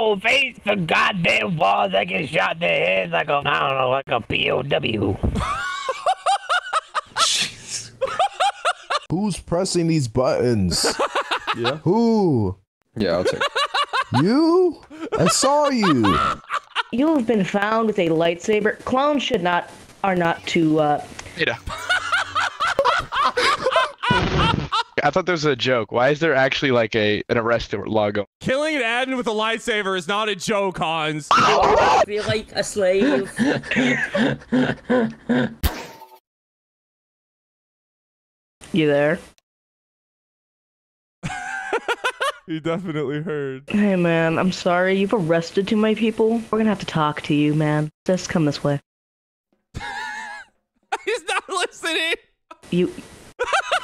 will face the goddamn walls. I get shot in the head like a, I don't know, like a POW. Who's pressing these buttons? Yeah. Who? Yeah, I'll take. You? I saw you. You have been found with a lightsaber. Clones should not are not to uh Ada. I thought there was a joke. Why is there actually like a an arrest logo? Killing an admin with a lightsaber is not a joke, Hans. I feel like a slave. you there. he definitely heard. Hey man, I'm sorry. You've arrested too many people. We're gonna have to talk to you, man. Just come this way. He's not listening. You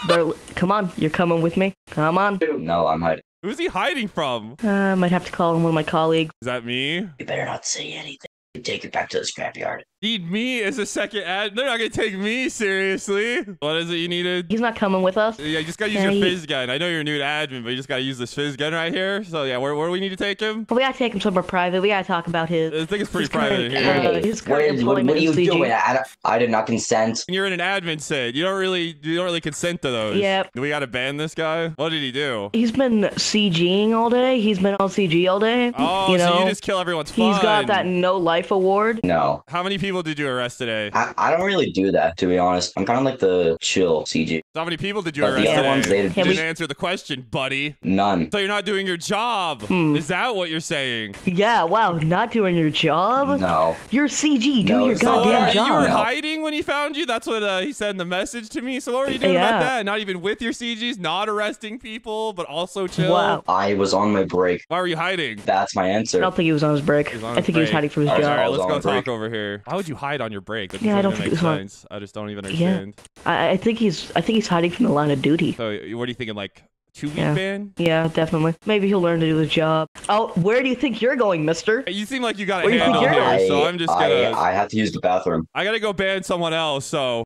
better, come on, you're coming with me. Come on. No, I'm hiding. Who's he hiding from? Uh, I might have to call in one of my colleagues. Is that me? You better not say anything. Take it back to the scrapyard. Need me as a second ad? They're not gonna take me seriously. What is it you needed? He's not coming with us. Yeah, you just gotta use Yeah, your he- phys gun. I know you're new to admin, but you just gotta use this phys gun right here. So yeah, where, where do we need to take him? We gotta take him somewhere private. We gotta talk about his. I think it's pretty his private current, here. uh, Hey, his current is, what, employment what are you CG. doing? I, I did not consent. You're in an admin sit. You don't really you don't really consent to those. Yep. Do we gotta ban this guy? What did he do? He's been CGing all day. He's been on CG all day. Oh, you know, so you just kill everyone's fun. he's got that no life award. No, How many people did you arrest today? I, I don't really do that to be honest. I'm kind of like the chill CG. How many people did you But arrest the other today? ones, they you Can didn't we- answer the question, buddy. None. So you're not doing your job. Hmm. Is that what you're saying? Yeah, wow, not doing your job. No. You're CG. Do No, your it's So not what, goddamn you job. were No. hiding when he found you? That's what uh, he said in the message to me. So what were you doing about that? Not even with your CGs, not arresting people, but also chill. Wow. I was on my break. Why were you hiding? That's my answer. I don't think he was on his break. On I his think he was hiding from his I job. right, was let's go a break. talk over here. Why would you hide on your break? That Yeah, I doesn't don't think make it sense. I just don't even Yeah. I, I think he's. I think he's hiding from the line of duty. So what are you thinking? Like two week Yeah. ban? Yeah, definitely. Maybe he'll learn to do the job. Oh, where do you think you're going, Mister? You seem like you got a Where do you think handle you're here, going? so I'm just I, gonna. I have to use the bathroom. I gotta go ban someone else. So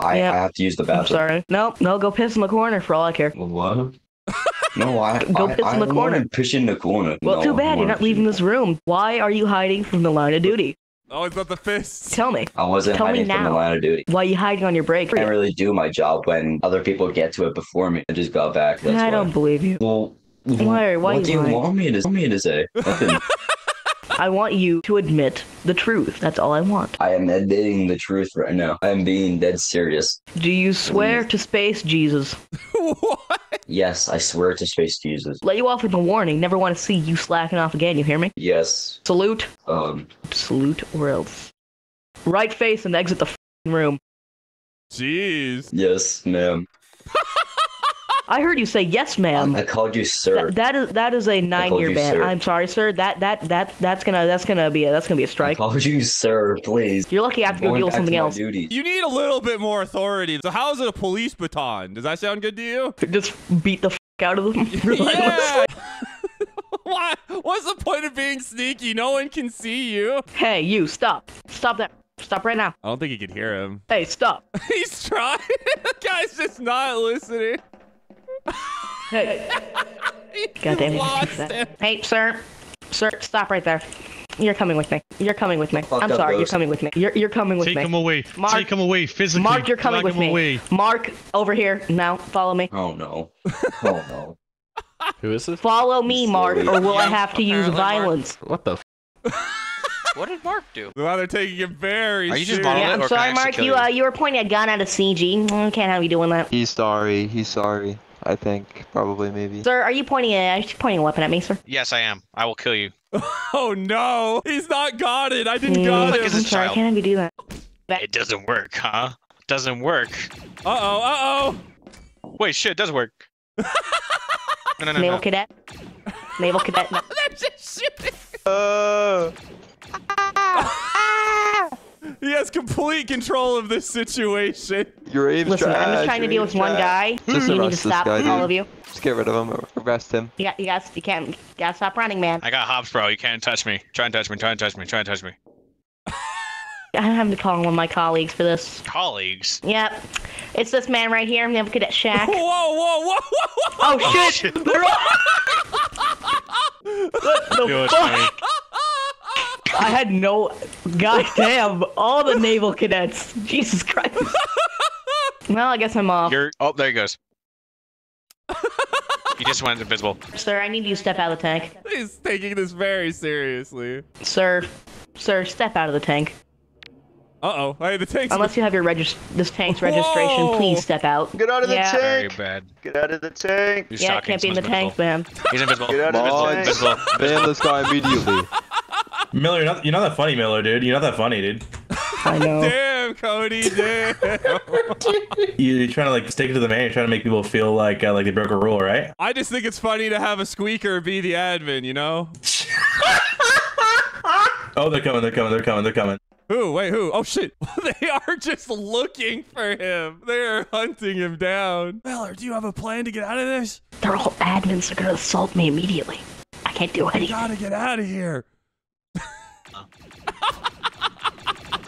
I, Yeah. I have to use the I'm bathroom. sorry. No, no, go piss in the corner for all I care. What? No, I Go I, piss I in the don't corner. want to push in the corner. Well, No, too bad you're not leaving this room. Why are you hiding from the line of duty? oh, it's not the fists. Tell me. I wasn't Tell me hiding from the line of duty. Why are you hiding on your break? I can't really do my job when other people get to it before me. I just got back. That's I why. don't believe you. Well, Why- why what you do you lying? want me to, want me to say? Nothing. I want you to admit the truth. That's all I want. I am admitting the truth right now. I am being dead serious. Do you swear to space Jesus? what? Yes, I swear to Space Jesus. Let you off with a warning. Never want to see you slacking off again. You hear me? Yes. Salute. Um. Salute or else. Right face and exit the f***ing room. Jeez. Yes, ma'am. I heard you say yes, ma'am. I called you sir. That, that is that is a nine-year ban. sir. I'm sorry, sir. That that that that's gonna that's gonna be a that's gonna be a I strike. I called you sir. Please. You're lucky I have to go deal with something else. duties. You need a little bit more authority. So how is it a police baton? Does that sound good to you? Just beat the f- out of them. yeah. Why? What's the point of being sneaky? No one can see you. Hey, you stop. Stop that. Stop right now. I don't think he can hear him. Hey, stop. He's trying. the guy's just not listening. Hey, He goddamn it. lost fix that. him. Hey, sir. Sir, stop right there. You're coming with me. You're coming with me. Fuck I'm up, sorry. You're coming with me. You're you're coming with Take me. Take him away. Mark- Take him away physically. Mark, you're coming Drag with him me. Away. Mark, over here. Now, follow me. Oh no. Oh no. Who is this? Follow me, Mark, or will I have to use apparently, Mark. violence? What the? F- What did Mark do? Wow, they're taking it very Are you just serious. modeling Yeah, it, I'm or can I sorry, Mark. You you? uh, you were pointing a gun at a CG. Mm, Can't have you doing that. He's sorry. He's sorry. I think probably maybe. Sir, are you pointing a are you pointing a weapon at me, sir? Yes, I am. I will kill you. Oh no, he's not got it. I didn't Mm, got Look, him. it's I'm sorry. child. Can't have you do that. It doesn't work, huh? Doesn't work. Uh oh, uh oh. Wait, shit, it does work. no, no, no, Naval no. cadet. Naval cadet. No. They're just shooting. Uh, He has complete control of this situation. your aim's Listen, I'm just trying to deal aim's with one guy. Just you need to stop, guy, all of you. Just get rid of him. Arrest him. You got, you guys, you can't, you gotta stop running, man. I got hops, bro. You can't touch me. Try and touch me. Try and touch me. Try and touch me. I'm having to call one of my colleagues for this. Colleagues. Yep, it's this man right here, I'm the Cadet Shack. Whoa, whoa, whoa, whoa, whoa. Oh shit! They're all- the fuck? I had no. Goddamn, all the naval cadets. Jesus Christ. Well, I guess I'm off. You're. Oh, there he goes. he just went invisible. Sir, I need you to step out of the tank. He's taking this very seriously. Sir, sir, step out of the tank. Uh-oh. Hey, the tank's... Unless you have your regis- this tank's registration, please step out. Get out of the Yeah. Very bad. Get out of the tank! He's yeah, talking, can't be in the someone's tank, man. He's invisible. Get out of the tank. Invisible. Ban this guy immediately. Miller, you're not, you're not that funny, Miller, dude. You're not that funny, dude. I know. Damn, Cody, damn. You- You're trying to like stick it to the man. You're trying to make people feel like uh, like they broke a rule, right? I just think it's funny to have a squeaker be the admin, you know? Oh, they're coming. They're coming. They're coming. They're coming. Who? Wait, who? Oh, shit. they are just looking for him. They are hunting him down. Miller, do you have a plan to get out of this? They're all admins. They're gonna assault me immediately. I can't do You anything. gotta get out of here.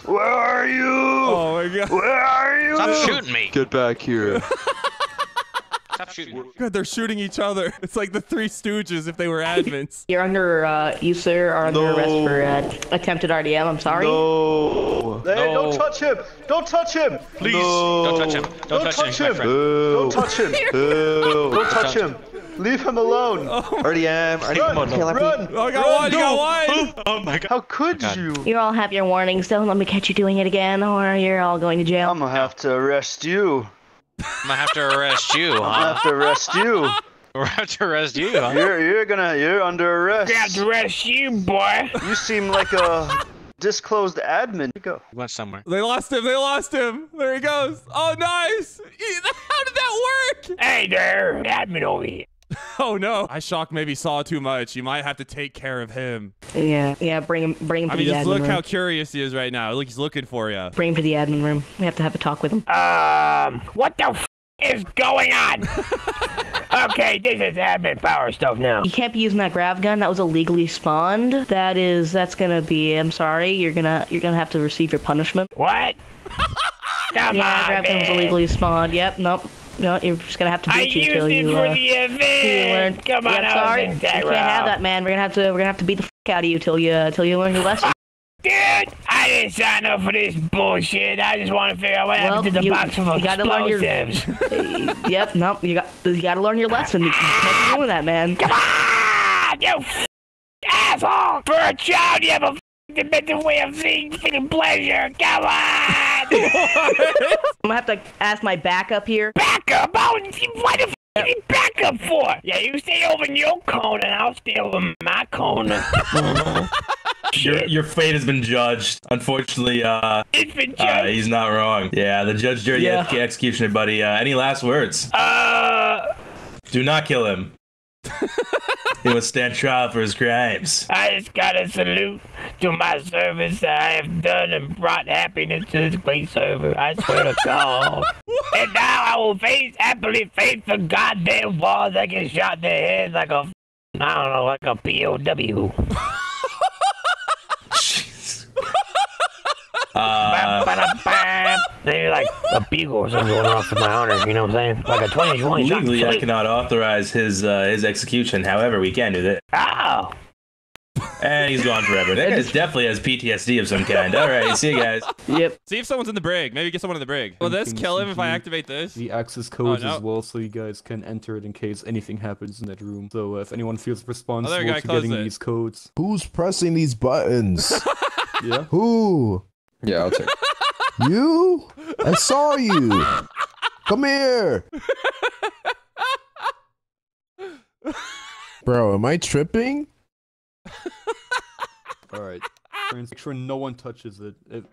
Where are you? Oh, my God. Where are you? Stop shooting me. Get back here. Stop shooting me. God, they're shooting each other. It's like the Three Stooges if they were admins. You're under, uh, you sir are under No. arrest for uh, attempted RDM. I'm sorry. No. Hey, No. don't touch him! Don't touch him! Please, No. don't touch him. Don't, touch, touch him, him. Don't touch him! Don't touch him! Leave him alone! Oh RDM, RDM, Run! Run! Oh, I got one, you got one. Oh my god. How could oh you? You all have your warnings. Don't let me catch you doing it again, or you're all going to jail. I'm gonna have to arrest you. I'm gonna have to arrest you, I'm gonna have to arrest you. We're gonna have to arrest you, huh? You're you're gonna you're under arrest. Got to arrest you, boy. You seem like a disclosed admin. Go. He went somewhere. They lost him. They lost him. There he goes. Oh, nice. He- How did that work? Hey there, admin over here. Oh, no. I shocked maybe saw too much. You might have to take care of him. Yeah, yeah. Bring him, bring him to I mean, the just admin look room. how curious he is right now. Look, he's looking for you. Bring him to the admin room. We have to have a talk with him. Um, what the f- is going on? okay, this is admin power stuff now. You can't be using that grav gun. That was illegally spawned. That is, that's gonna be. I'm sorry. You're gonna, you're gonna have to receive your punishment. What? Come yeah, on, grav gun was illegally spawned. Yep. Nope. No, you're just gonna have to I beat you it you. for uh, the you learn. event. Come on, yep, I was sorry. You can't have that, man. We're gonna have to, we're gonna have to beat the f- out of you till you, uh, till you learn your lesson. Dude, I didn't sign up for this bullshit. I just want to figure out what Well, happened to the you- box of you gotta learn your- explosives. yep. Nope. You got, you gotta learn your lesson. You can't be doing that, man. Come on, you f- asshole! For a child, you have a f- mental way of seeing feeling pleasure. Come on! I'm gonna have to ask my backup here. backup? Oh, what the f- you need backup for? Yeah, you stay over in your corner, and I'll stay over in my corner. Your your fate has been judged. Unfortunately, uh, it's been uh he's not wrong. Yeah, the judge jury Yeah. the executioner, buddy. Uh, any last words? Uh, Do not kill him. He must stand trial for his crimes. I just gotta salute to my service that I have done and brought happiness to this great server. I swear to God. and now I will face happily face the goddamn walls that get shot in the head like a, I don't know, like a POW. Uh, Ba-ba-da-bam. Like a bugle or something going off for my honor, you know what I'm saying? Like a 20 20 legally, I cannot authorize his uh, his execution. However, we can do this. Oh, And he's gone forever. That guy definitely has PTSD of some kind. All right, see you guys. Yep. See if someone's in the brig. Maybe get someone in the brig. Will this kill him if I activate this? The access codes Oh, no. as well, so you guys can enter it in case anything happens in that room. So uh, if anyone feels responsible Oh, go, I to getting it. these codes, Who's pressing these buttons? yeah. Who? Yeah, I'll take. You? I saw you. Come here. Bro, am I tripping? All right. Make sure no one touches it. it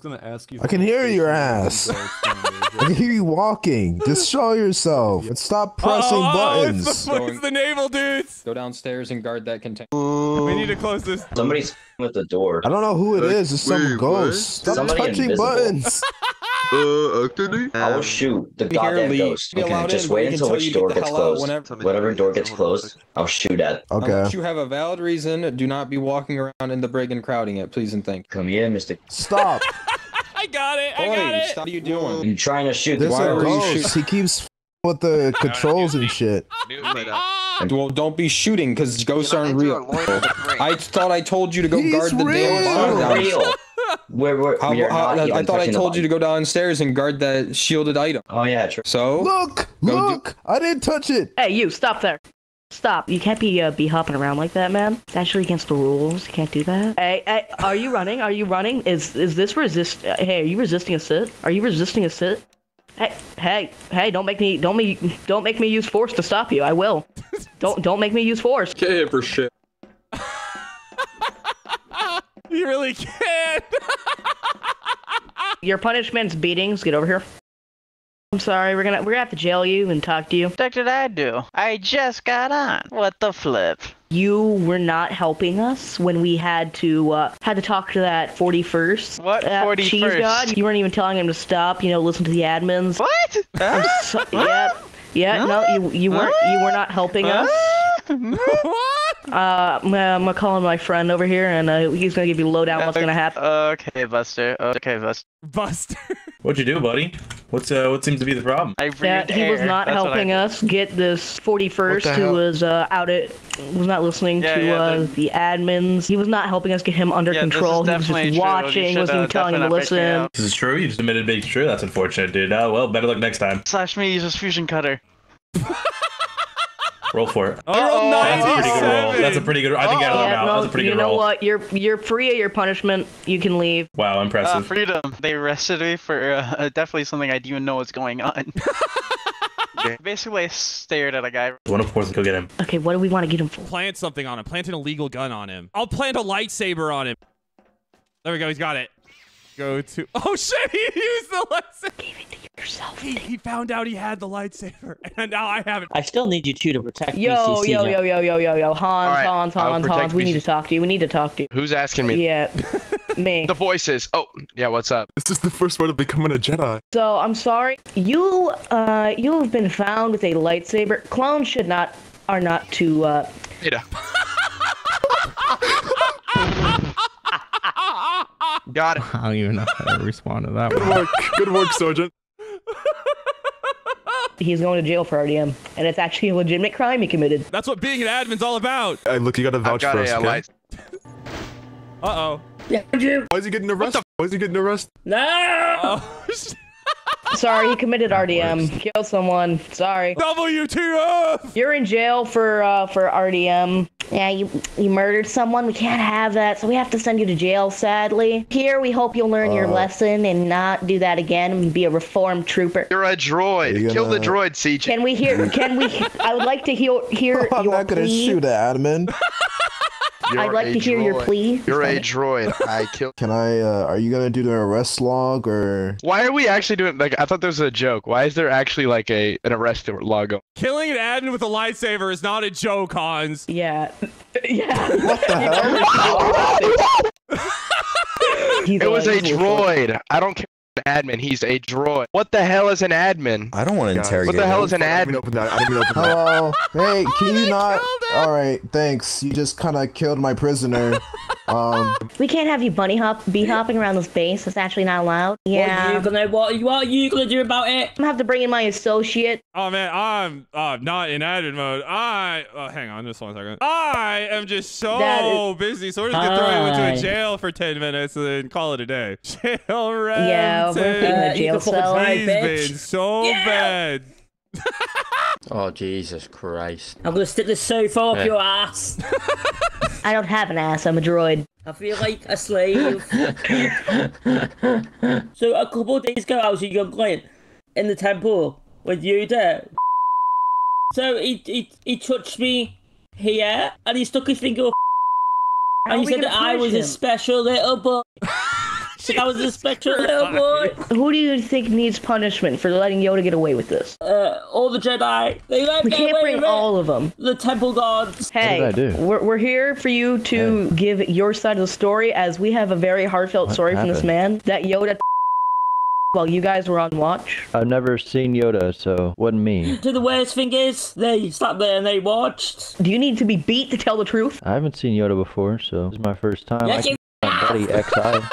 gonna ask you. I can hear your ass. I can hear you walking. Just show yourself and stop oh, pressing oh, oh buttons. It's the, it's the naval dudes. Go downstairs and guard that container. We need to close this. Somebody's with the door. I don't know who it is. It's some Wait, what? ghost. Stop Somebody touching invisible. buttons. Uh, actually. I will shoot the Here, goddamn Lee. ghost. Okay, just in, wait we until tell which door get gets closed. whenever- Whatever door gets Hold on a closed, I'll shoot at. Okay. Unless you have a valid reason, do not be walking around in the brig and crowding it, please and thank Come here, Mister. Stop. I got it. I you. got it. what are you doing? I'm trying to shoot the There's Why a you ghost. ghost. He keeps with the controls and shit. Well, don't be shooting because ghosts aren't real. I thought I told you to go He's guard the damn real. bomb down- Real. We're, we're, How, we how- not I thought I told you to go downstairs and guard that shielded item. Oh yeah, true. So Look, Go do- look! I didn't touch it. Hey, you, stop there. Stop. You can't be uh, be hopping around like that, man. It's actually against the rules. You can't do that. Hey, hey, are you running? Are you running? Is is this resist? uh, Hey, are you resisting a sit? Are you resisting a sit? Hey, hey, hey! Don't make me don't me don't make me use force to stop you. I will. don't don't make me use force. Get hit for shit. You really can. Your punishment's beatings. Get over here. I'm sorry. We're gonna we're gonna have to jail you and talk to you. What did I do? I just got on. What the flip? You were not helping us when we had to uh, had to talk to that 41st. What uh, Cheese 41st? God. You weren't even telling him to stop. You know, listen to the admins. What? Huh? So, yeah, yeah. No, you you weren't you were not helping us. what? Uh, I'm gonna, I'm gonna call in my friend over here, and uh, he's gonna give you a lowdown what's gonna happen. Okay, Buster. Okay, Buster. Buster. What'd you do, buddy? What's uh what seems to be the problem? I That breathed he was not That's what I helping us get this 41st who hell? was uh, out at was not listening Yeah, to yeah, uh, the- the admins. He was not helping us get him under Yeah, control. He was just true. Watching, should, wasn't uh, even telling him to definitely not pick me listen. up. This is true. You just admitted being true. That's unfortunate, dude. Oh well, better luck next time. Slash me use this fusion cutter. Roll for it. I rolled That's a pretty good roll. That's a pretty good. I think I let him Yeah, out. no, That's a pretty you good roll. You know what? You're you're free of your punishment. You can leave. Wow, Uh, impressive. freedom. They arrested me for uh, definitely something I didn't even know was going on. Basically, I stared at a guy. One of course, go get him. Okay, what do we want to get him for? Plant something on him. Plant an illegal gun on him. I'll plant a lightsaber on him. There we go. He's got it. Go to. Oh shit! He used the lightsaber. Give it to yourself. He, he found out he had the lightsaber, and now I have it. I still need you two to protect Yo, BCC yo, yo, yo, yo, yo, yo, Hans, right, Hans, I'll Hans, protect Hans. We need to talk to you. We need to talk to you. Who's asking me? Yeah, me. The voices. Oh, yeah. What's up? This is the first one of becoming a Jedi. So I'm sorry. You, uh, you have been found with a lightsaber. Clones should not are not to. Uh, Ada. Got it. I don't even know how to respond to that. Good work. Good work, Sergeant. He's going to jail for RDM, and it's actually a legitimate crime he committed. That's what being an admin's all about. Hey, look, you gotta vouch got for a us, uh, okay? light. Uh oh. Yeah, you. Why is he getting arrested? Why is he getting arrested? No! Oh. shit. Sorry, he committed RDM. Killed someone. Sorry. WTF? You're in jail for uh, for RDM. Yeah, you you murdered someone. We can't have that, so we have to send you to jail. Sadly. Here, we hope you'll learn your Uh. lesson and not do that again and be a reformed trooper. You're a droid. You Kill the gonna- droid, CJ. Can we hear? Can we? I would like to hear hear I'm your not gonna plea. shoot an admin. You're I'd like a to hear your plea. You're a droid. I killed. Can I? Uh, are you gonna do the arrest log or? Why are we actually doing like? I thought there was a joke. Why is there actually like a an arrest log? Killing an admin with a lightsaber is not a joke, Hans. Yeah. Yeah. What the hell? It was a droid. I don't care. An admin. He's a droid. What the hell is an admin? I don't want to Guys, interrogate What the hell is an I didn't even admin? open that. I didn't even open that. Hello. Hey, can you not? All right, thanks. You just kind of killed my prisoner. Um, We can't have you bunny hop, be hopping around this base. That's actually not allowed. What are Yeah. you gonna what, what are you gonna do about it? I'm gonna have to bring in my associate. Oh man, I'm uh, not in admin mode. I uh, hang on just one second. I am just so That busy, so we're just gonna throw you into a jail for ten minutes and then call it a day. Jail rat. Yeah, we're in the jail can fucking cell. try. He's bitch. been so Yeah. bad. Oh Jesus Christ! I'm gonna stick this sofa up Hey. your ass. I don't have an ass. I'm a droid. I feel like a slave. so a couple of days ago, I was a young client in the temple with you there. So he, he he touched me here, and he stuck his finger up, How and he said that I punish was a special little boy. Said I was a special little boy. Who do you think needs punishment for letting Yoda get away with this? Uh, all the Jedi, they let We can't away bring all of them. the temple gods. Hey, did I do? We're, we're here for you to give your side of the story as we have a very heartfelt story from this man that Yoda while you guys were on watch. I've never seen Yoda, so wasn't me. To the worst thing is, they sat there and they watched. Do you need to be beat to tell the truth? I haven't seen Yoda before, so this is my first time. Yes, I you my buddy XI.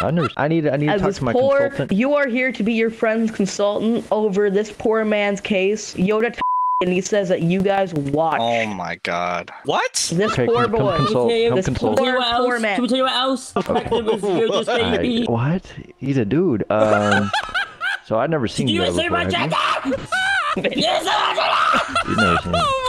I never. I need. I need to As talk this to my poor, consultant. you are here to be your friend's consultant over this poor man's case. Yoda and he says that you guys watch. Oh my god. What? This Okay, poor come- come boy. consult- Can we tell this consult. Can we tell you what Poor- poor man. Can we tell you what else? The fact that it was Yoda's I, what? He's a dude. Um, so I've never seen You Yoda before. my have you? gender! You say my gender! You've never seen it.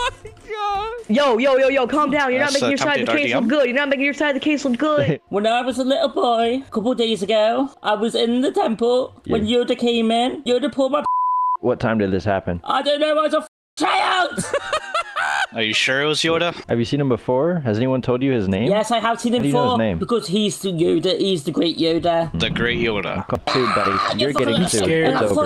My god. Yo, yo, yo, yo, calm down. You're not making uh, your side of the case Diddy look good. You're not making your side of the case look good. When I was a little boy, a couple days ago, I was in the temple when Yoda came in. Yoda pulled my. What time did this happen? I don't know. I was a f- child. Are you sure it was Yoda? Have you seen him before? Has anyone told you his name? yes, I have seen him do you know his name? because he's the Yoda. He's the great Yoda. The Great Yoda. Come sued, buddy. You're getting sued. scared. It's over.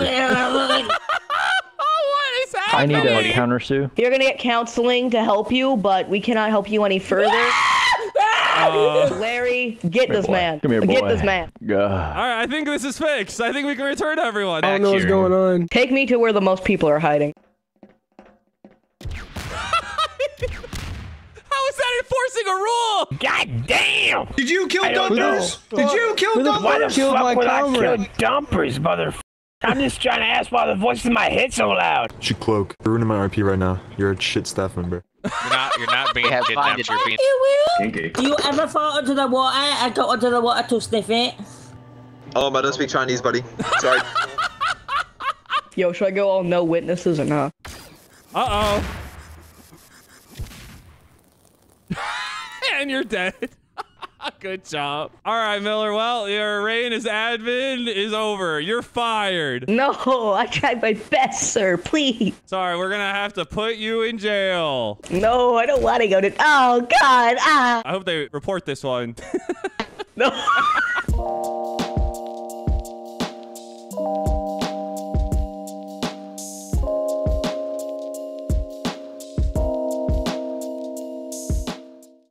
What is I need a counter sue. You're gonna get counseling to help you, but we cannot help you any further. Ah! Ah! Uh, Larry, get this boy. man. Come here, Get this man. Ugh. All right, I think this is fixed. I think we can return everyone. I don't know what's going on. Take me to where the most people are hiding. How is that enforcing a rule? God damn! Did you kill I Dumpers? Did you kill Why the Dumpers? killed my fuck would I kill dumpers, mother? I'm just trying to ask why the voice in my head so loud. You cloak. You're ruining my RP right now. You're a shit staff member. You're not. You're not being have kidnapped. bonded. You're being. Kinky. Do you ever fall into the water and go under the water to sniff it? Oh, I don't speak Chinese, buddy. Sorry. Yo, should I go all no witnesses or not? Uh oh. and you're dead. Good job. All right, Miller. Well, your reign as admin is over. You're fired. No, I tried my best, sir. Please. Sorry, we're gonna have to put you in jail. No, I don't want to go to. Oh God! Ah! I hope they report this one. No.